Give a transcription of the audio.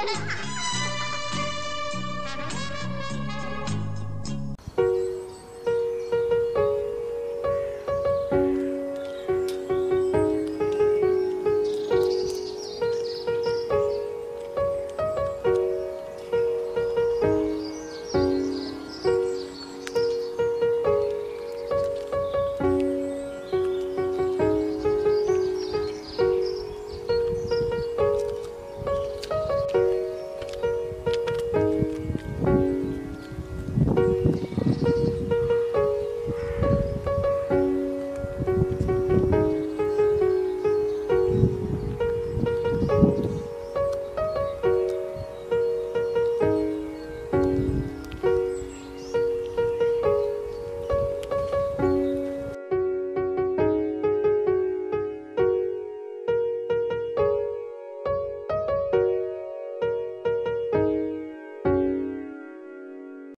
எடு